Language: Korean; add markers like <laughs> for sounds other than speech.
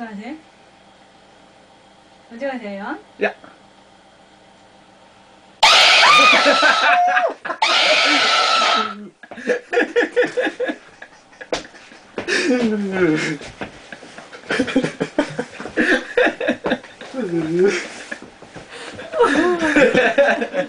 어디 가세요? 어디 가세요? 야. <laughs>